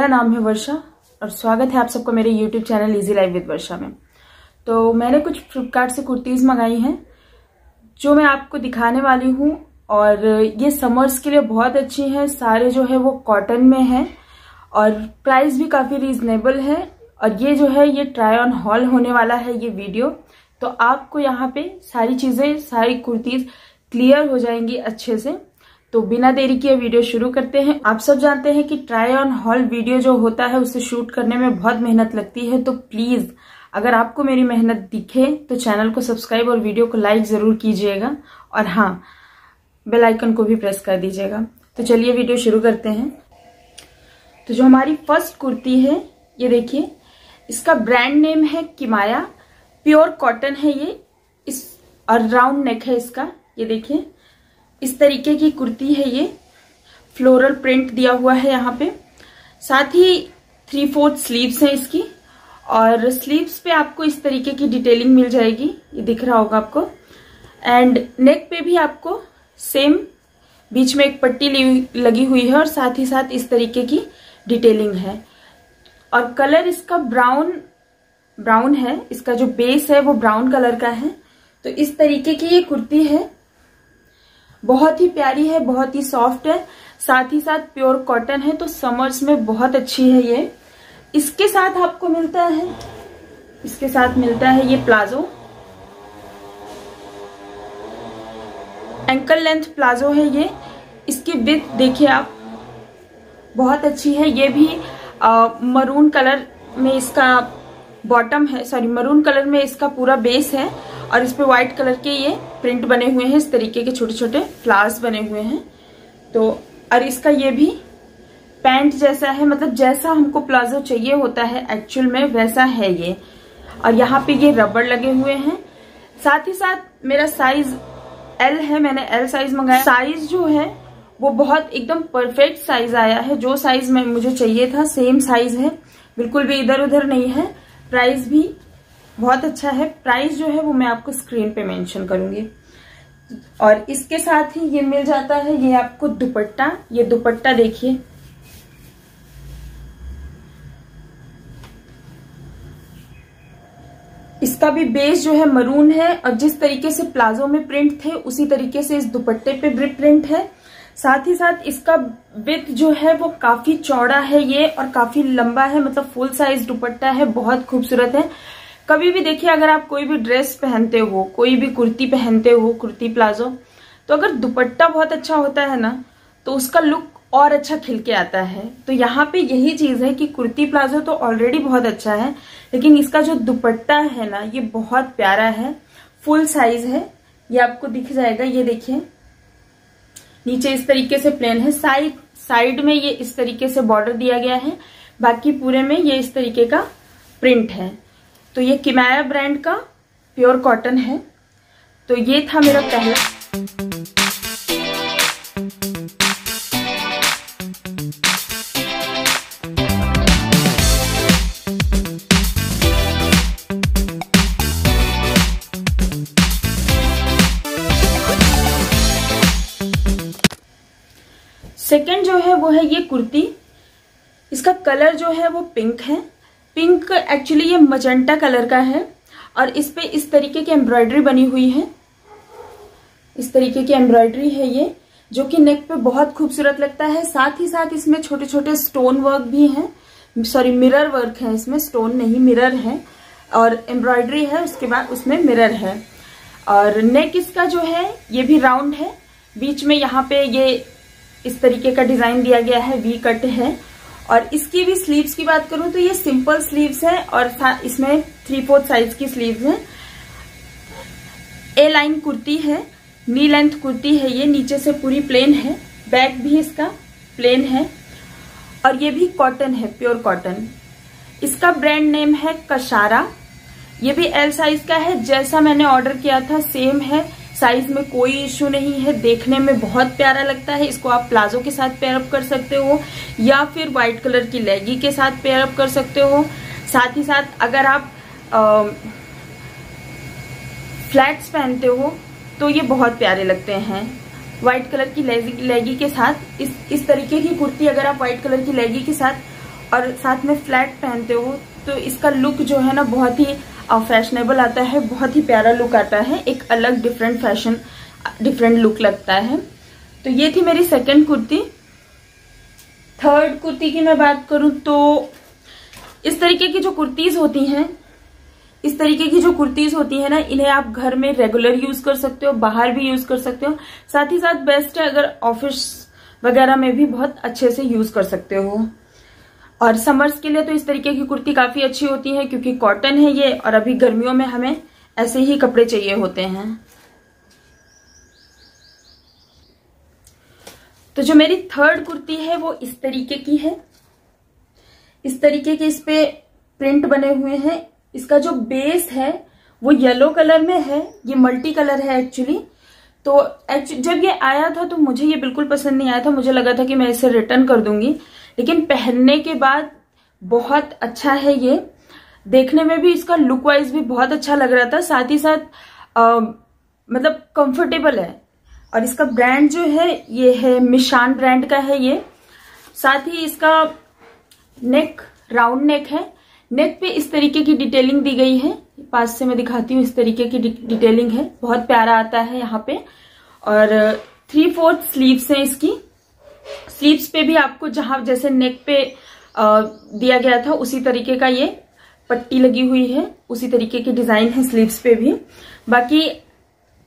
मेरा नाम है वर्षा और स्वागत है आप सबको मेरे YouTube channel easy life with Varsha में। तो मैंने कुछ फ्लिपकार्ट से कुर्तीज़ मंगाई हैं, जो मैं आपको दिखाने वाली हूँ और ये समर्स के लिए बहुत अच्छी हैं, सारे जो है वो कॉटन में है और प्राइस भी काफ़ी रीजनेबल है और ये जो है ये ट्राई ऑन हॉल होने वाला है ये वीडियो तो आपको यहाँ पे सारी चीज़ें, सारी कुर्तीज़ क्लियर हो जाएँगी अच्छे से। तो बिना देरी किए वीडियो शुरू करते हैं। आप सब जानते हैं कि ट्राई ऑन हॉल वीडियो जो होता है, उसे शूट करने में बहुत मेहनत लगती है। तो प्लीज़ अगर आपको मेरी मेहनत दिखे तो चैनल को सब्सक्राइब और वीडियो को लाइक ज़रूर कीजिएगा। और हाँ बेल आइकन को भी प्रेस कर दीजिएगा। तो चलिए वीडियो शुरू करते हैं। तो जो हमारी फ़र्स्ट कुर्ती है, ये देखिए, इसका ब्रांड नेम है किमाया प्योर कॉटन है ये। इस, और राउंड नेक है इसका। ये देखिए इस तरीके की कुर्ती है ये। फ्लोरल प्रिंट दिया हुआ है यहाँ पे। साथ ही थ्री फोर्थ स्लीव्स हैं इसकी। और स्लीव्स पे आपको इस तरीके की डिटेलिंग मिल जाएगी। ये दिख रहा होगा आपको। एंड नेक पे भी आपको सेम बीच में एक पट्टी लगी हुई है और साथ ही साथ इस तरीके की डिटेलिंग है। और कलर इसका ब्राउन ब्राउन है। इसका जो बेस है वो ब्राउन कलर का है। तो इस तरीके की ये कुर्ती है। बहुत ही प्यारी है बहुत ही सॉफ्ट है साथ ही साथ प्योर कॉटन है तो समर्स में बहुत अच्छी है ये। इसके साथ आपको मिलता है इसके साथ मिलता है ये प्लाजो। एंकल लेंथ प्लाजो है ये। इसकी विथ देखिए आप बहुत अच्छी है। ये भी आ, मरून कलर में इसका बॉटम है सॉरी मरून कलर में इसका पूरा बेस है। और इस पे व्हाइट कलर के ये प्रिंट बने हुए हैं, इस तरीके के छोटे छोटे फ्लावर्स बने हुए हैं। तो और इसका ये भी पैंट जैसा है मतलब जैसा हमको प्लाजो चाहिए होता है एक्चुअल में वैसा है ये। और यहाँ पे ये रबड़ लगे हुए हैं। साथ ही साथ मेरा साइज़ एल है, मैंने एल साइज़ मंगाया। साइज़ जो है, वो बहुत एकदम परफेक्ट साइज़ आया है। जो साइज़ में मुझे चाहिए था सेम साइज़ है। बिल्कुल भी इधर उधर नहीं है। प्राइस भी बहुत अच्छा है। प्राइस जो है वो मैं आपको स्क्रीन पे मेंशन करूँगी। और इसके साथ ही ये मिल जाता है, ये आपको दुपट्टा। ये दुपट्टा देखिए। इसका भी बेस जो है मरून है और जिस तरीके से प्लाजो में प्रिंट थे, उसी तरीके से इस दुपट्टे पे भी प्रिंट है। साथ ही साथ इसका विथ जो है वो काफ़ी चौड़ा है ये और काफ़ी लंबा है मतलब फुल साइज़ दुपट्टा है, बहुत खूबसूरत है। कभी भी देखिए, अगर आप कोई भी ड्रेस पहनते हो, कोई भी कुर्ती पहनते हो, कुर्ती प्लाजो तो अगर दुपट्टा बहुत अच्छा होता है ना तो उसका लुक और अच्छा खिल के आता है। तो यहाँ पे यही चीज़ है कि कुर्ती प्लाजो तो ऑलरेडी बहुत अच्छा है, लेकिन इसका जो दुपट्टा है ना, ये बहुत प्यारा है। फुल साइज़ है। ये आपको दिख जाएगा, ये देखिए। नीचे इस तरीके से प्लेन है। साइड साइड में ये इस तरीके से बॉर्डर दिया गया है। बाकी पूरे में ये इस तरीके का प्रिंट है। तो ये किमाया ब्रांड का प्योर कॉटन है। तो ये था मेरा पहला। सेकंड जो है वो है ये कुर्ती। इसका कलर जो है वो पिंक है। पिंक एक्चुअली ये मजेंटा कलर का है और इस पे इस तरीके की एम्ब्रॉयडरी बनी हुई है। इस तरीके की एम्ब्रॉयडरी है ये, जो कि नेक पे बहुत खूबसूरत लगता है। साथ ही साथ इसमें छोटे छोटे स्टोन वर्क भी हैं। सॉरी मिरर वर्क है इसमें स्टोन नहीं मिरर है। और एम्ब्रॉयडरी है, उसके बाद उसमें मिरर है। और नेक इसका जो है, ये भी राउंड है। बीच में यहाँ पे ये इस तरीके का डिज़ाइन दिया गया है वी कट है। और इसकी भी स्लीव्स की बात करूँ तो ये सिंपल स्लीव्स है और इसमें थ्री फोर्थ साइज़ की स्लीव्स है। ए लाइन कुर्ती है नी लेंथ कुर्ती है, ये नीचे से पूरी प्लेन है बैक भी इसका प्लेन है और ये भी कॉटन है प्योर कॉटन इसका ब्रांड नेम है कशारा ये भी एल साइज़ का है, जैसा मैंने ऑर्डर किया था सेम है। साइज़ में कोई इश्यू नहीं है। देखने में बहुत प्यारा लगता है। इसको आप प्लाजो के साथ पेयरअप कर सकते हो या फिर व्हाइट कलर की लेगी के साथ पेयरअप कर सकते हो। साथ ही साथ अगर आप फ्लैट्स पहनते हो तो ये बहुत प्यारे लगते हैं। व्हाइट कलर की लेगी के साथ इस इस तरीके की कुर्ती अगर आप व्हाइट कलर की लेगी के साथ और साथ में फ्लैट पहनते हो तो इसका लुक जो है ना बहुत ही फैशनेबल आता है, बहुत ही प्यारा लुक आता है, एक अलग डिफरेंट फ़ैशन डिफरेंट लुक लगता है। तो ये थी मेरी सेकंड कुर्ती। थर्ड कुर्ती की मैं बात करूँ तो इस तरीके की जो कुर्तीज होती हैं, इस तरीके की जो कुर्तीज होती है ना, इन्हें आप घर में रेगुलर यूज़ कर सकते हो, बाहर भी यूज़ कर सकते हो। साथ ही साथ बेस्ट है अगर ऑफ़िस वगैरह में भी बहुत अच्छे से यूज़ कर सकते हो। और समर्स के लिए तो इस तरीके की कुर्ती काफ़ी अच्छी होती है, क्योंकि कॉटन है ये, और अभी गर्मियों में हमें ऐसे ही कपड़े चाहिए होते हैं। तो जो मेरी थर्ड कुर्ती है, वो इस तरीके की है। इस तरीके के इस पे प्रिंट बने हुए हैं। इसका जो बेस है, वो येलो कलर में है। ये मल्टी कलर है एक्चुअली तो जब ये आया था तो मुझे ये बिल्कुल पसंद नहीं आया था। मुझे लगा था कि मैं इसे रिटर्न कर दूँगी। लेकिन पहनने के बाद बहुत अच्छा है ये। देखने में भी इसका लुक वाइज भी बहुत अच्छा लग रहा था। साथ ही साथ आ, मतलब कंफर्टेबल है। और इसका ब्रांड जो है ये है मिशान ब्रांड का है ये। साथ ही इसका नेक राउंड नेक है। नेक पे इस तरीके की डिटेलिंग दी गई है। पास से मैं दिखाती हूँ इस तरीके की डिटेलिंग है। बहुत प्यारा आता है यहाँ पे। और थ्री फोर्थ स्लीव्स हैं इसकी। स्लीव्स पे भी आपको जहाँ जैसे नेक पे आ, दिया गया था उसी तरीके का ये पट्टी लगी हुई है उसी तरीके की डिज़ाइन है स्लीव्स पे भी। बाकी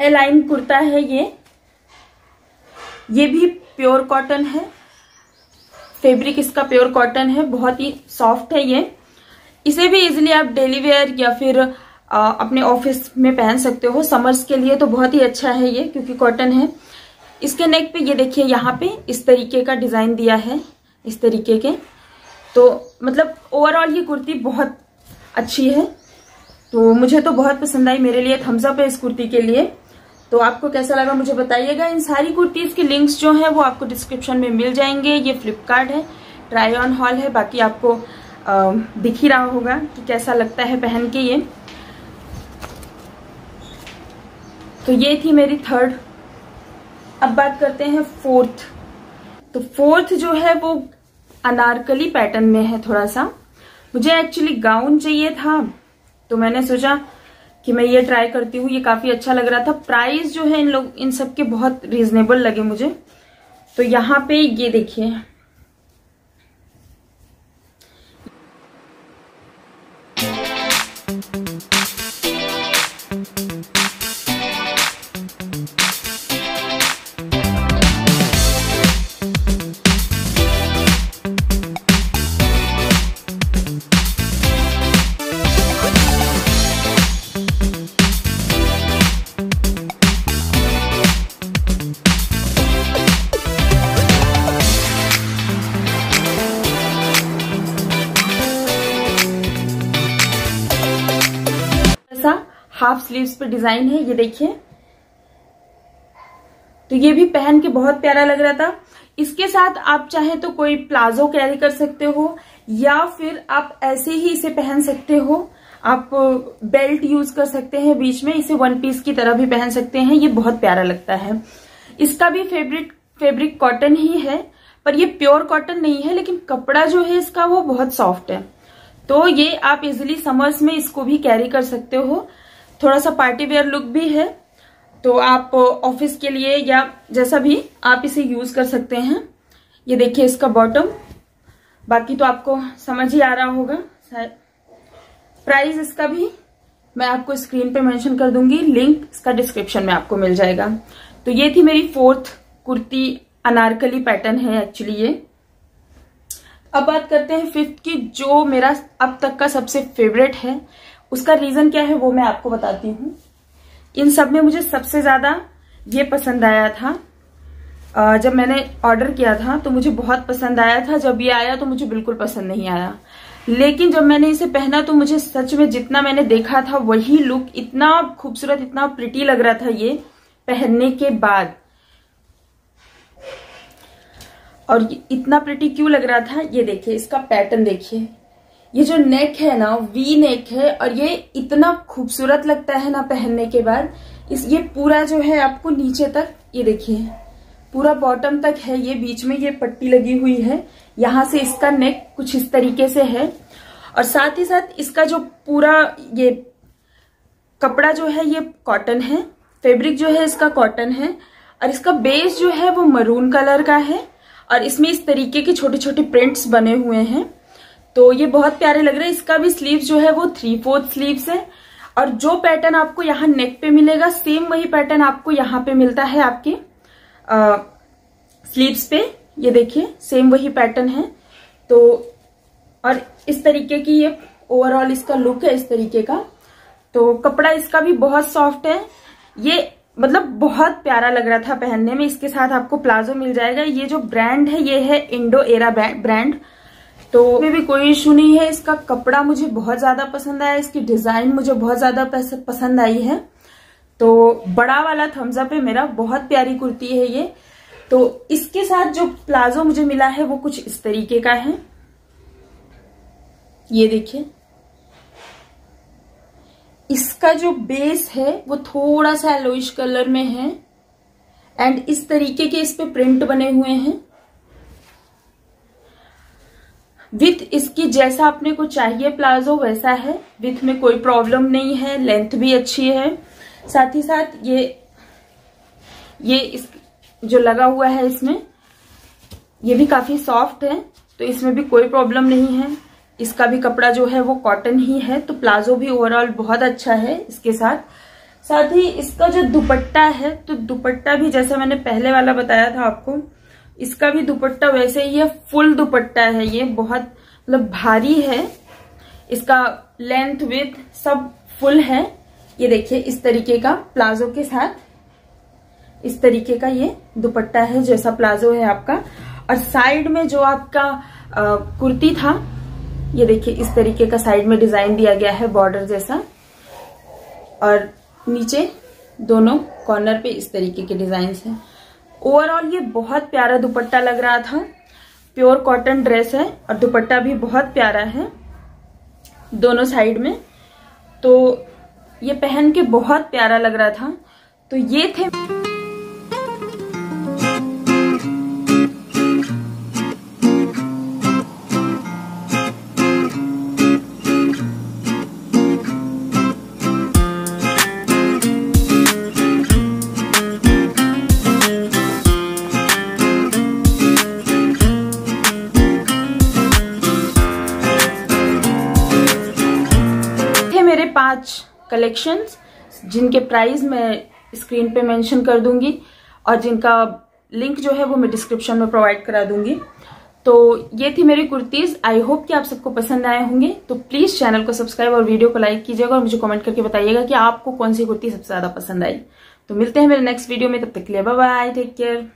एलाइन कुर्ता है ये। ये भी प्योर कॉटन है। फैब्रिक इसका प्योर कॉटन है बहुत ही सॉफ्ट है ये। इसे भी इजिली आप डेली वेयर या फिर आ, अपने ऑफ़िस में पहन सकते हो। समर्स के लिए तो बहुत ही अच्छा है ये क्योंकि कॉटन है। इसके नेक पे ये देखिए, यहाँ पे इस तरीके का डिज़ाइन दिया है, इस तरीके के। तो मतलब ओवरऑल ये कुर्ती बहुत अच्छी है। तो मुझे तो बहुत पसंद आई मेरे लिए थम्सअप है इस कुर्ती के लिए। तो आपको कैसा लगा मुझे बताइएगा। इन सारी कुर्तीज के लिंक्स जो हैं वो आपको डिस्क्रिप्शन में मिल जाएँगे। ये फ्लिपकार्ट है ट्राई ऑन हॉल है, बाकी आपको दिख ही रहा होगा कि कैसा लगता है पहन के ये। तो ये थी मेरी थर्ड अब बात करते हैं फोर्थ। तो फोर्थ जो है वो अनारकली पैटर्न में है थोड़ा सा मुझे एक्चुअली गाउन चाहिए था तो मैंने सोचा कि मैं ये ट्राई करती हूँ, ये काफ़ी अच्छा लग रहा था। प्राइस जो है इन लोग, इन सब के बहुत रीजनेबल लगे मुझे। तो यहाँ पे ये देखिए। स्लीव्स पे डिज़ाइन है, ये देखिए। तो ये भी पहन के बहुत प्यारा लग रहा था। इसके साथ आप चाहे तो कोई प्लाजो कैरी कर सकते हो, या फिर आप ऐसे ही इसे पहन सकते हो। आप बेल्ट यूज़ कर सकते हैं बीच में, इसे वन पीस की तरह भी पहन सकते हैं, ये बहुत प्यारा लगता है। इसका भी फेब्रिक फेब्रिक कॉटन ही है, पर ये प्योर कॉटन नहीं है, लेकिन कपड़ा जो है इसका वो बहुत सॉफ्ट है। तो ये आप इजिली समर्स में इसको भी कैरी कर सकते हो। थोड़ा सा पार्टी वेयर लुक भी है तो आप ऑफ़िस के लिए या जैसा भी आप इसे यूज़ कर सकते हैं। ये देखिए इसका बॉटम। बाकी तो आपको समझ ही आ रहा होगा प्राइस इसका भी मैं आपको स्क्रीन पे मेंशन कर दूँगी, लिंक इसका डिस्क्रिप्शन में आपको मिल जाएगा। तो ये थी मेरी फोर्थ कुर्ती अनारकली पैटर्न है एक्चुअली ये। अब बात करते हैं फिफ्थ की, जो मेरा अब तक का सबसे फेवरेट है। उसका रीजन क्या है वो मैं आपको बताती हूँ। इन सब में मुझे सबसे ज़्यादा ये पसंद आया था। जब मैंने ऑर्डर किया था तो मुझे बहुत पसंद आया था। जब ये आया तो मुझे बिल्कुल पसंद नहीं आया। लेकिन जब मैंने इसे पहना तो मुझे सच में जितना मैंने देखा था, वही लुक इतना खूबसूरत, इतना प्रिटी लग रहा था ये पहनने के बाद। और इतना प्रिटी क्यों लग रहा था? ये देखिए, इसका पैटर्न देखिए। ये जो नेक है ना वी नेक है, और ये इतना खूबसूरत लगता है ना पहनने के बाद, इस, ये पूरा जो है आपको नीचे तक, ये देखिए, पूरा बॉटम तक है, ये बीच में ये पट्टी लगी हुई है, यहाँ से इसका नेक कुछ इस तरीके से है, और साथ ही साथ इसका जो पूरा ये कपड़ा जो है, ये कॉटन है फैब्रिक जो है इसका कॉटन है, और इसका बेस जो है वो मरून कलर का है, और इसमें इस तरीके के छोटे छोटे प्रिंट्स बने हुए हैं। तो ये बहुत प्यारे लग रहे हैं। इसका भी स्लीव जो है वो थ्री फोर्थ स्लीव्स है। और जो पैटर्न आपको यहाँ नेक पे मिलेगा सेम वही पैटर्न आपको यहाँ पे मिलता है आपके स्लीव्स पे। ये देखिए सेम वही पैटर्न है। तो और इस तरीके की ये ओवरऑल इसका लुक है, इस तरीके का। तो कपड़ा इसका भी बहुत सॉफ्ट है। ये मतलब बहुत प्यारा लग रहा था पहनने में। इसके साथ आपको प्लाजो मिल जाएगा। ये जो ब्रांड है, ये है इंडो एरा ब्रांड तो में भी कोई इशू नहीं है। इसका कपड़ा मुझे बहुत ज़्यादा पसंद आया, इसकी डिज़ाइन मुझे बहुत ज़्यादा पसंद आई है। तो बड़ा वाला थम्सअप है मेरा, बहुत प्यारी कुर्ती है ये। तो इसके साथ जो प्लाजो मुझे मिला है, वो कुछ इस तरीके का है। ये देखिए। इसका जो बेस है, वो थोड़ा सा लोइश कलर में है। एंड इस तरीके के इस पे प्रिंट बने हुए हैं। विथ इसकी जैसा अपने को चाहिए प्लाजो वैसा है। विथ में कोई प्रॉब्लम नहीं है, लेंथ भी अच्छी है। साथ ही साथ ये ये इस, जो लगा हुआ है इसमें, ये भी काफ़ी सॉफ्ट है तो इसमें भी कोई प्रॉब्लम नहीं है। इसका भी कपड़ा जो है वो कॉटन ही है तो प्लाजो भी ओवरऑल बहुत अच्छा है इसके साथ। साथ ही इसका जो दुपट्टा है तो दुपट्टा भी जैसा मैंने पहले वाला बताया था आपको इसका भी दुपट्टा वैसे ही है, फुल दुपट्टा है ये, बहुत मतलब भारी है। इसका लेंथ विथ सब फुल है। ये देखिए, इस तरीके का प्लाजो के साथ, इस तरीके का ये दुपट्टा है, जैसा प्लाजो है आपका। और साइड में जो आपका कुर्ती था, ये देखिए, इस तरीके का साइड में डिज़ाइन दिया गया है, बॉर्डर जैसा। और नीचे दोनों कॉर्नर पे इस तरीके के डिज़ाइन है। ओवरऑल ये बहुत प्यारा दुपट्टा लग रहा था। प्योर कॉटन ड्रेस है और दुपट्टा भी बहुत प्यारा है दोनों साइड में। तो ये पहन के बहुत प्यारा लग रहा था। तो ये थे पाँच कलेक्शंस जिनके प्राइस मैं स्क्रीन पे मेंशन कर दूँगी और जिनका लिंक जो है वो मैं डिस्क्रिप्शन में प्रोवाइड करा दूँगी। तो ये थी मेरी कुर्तीज। आई होप कि आप सबको पसंद आए होंगे। तो प्लीज़ चैनल को सब्सक्राइब और वीडियो को लाइक कीजिएगा और मुझे कमेंट करके बताइएगा कि आपको कौन सी कुर्ती सबसे ज़्यादा पसंद आई। तो मिलते हैं मेरे नेक्स्ट वीडियो में। तब तक के लिए बाय टेक केयर